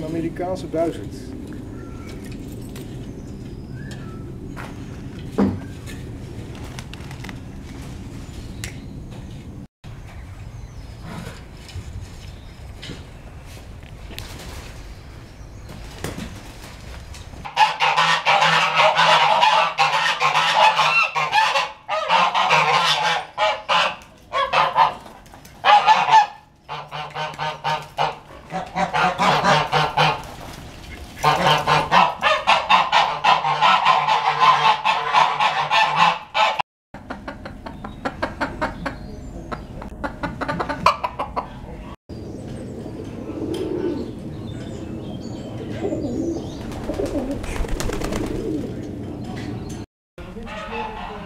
een Amerikaanse buizerd. Ha ha ha!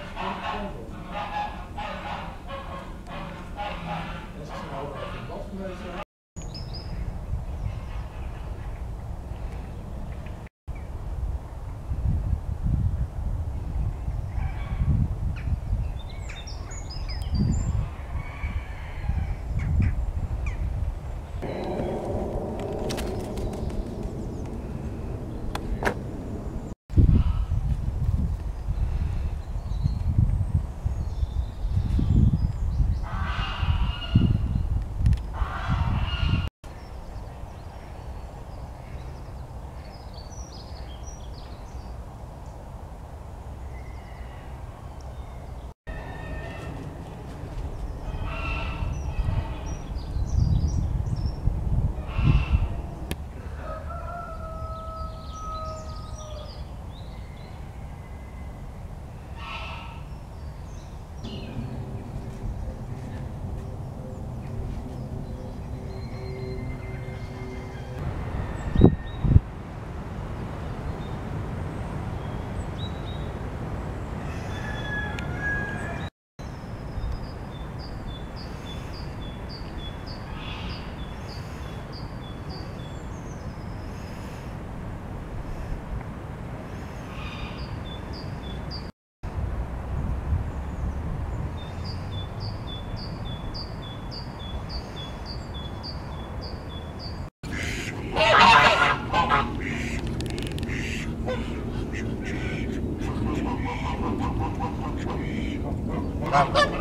干了。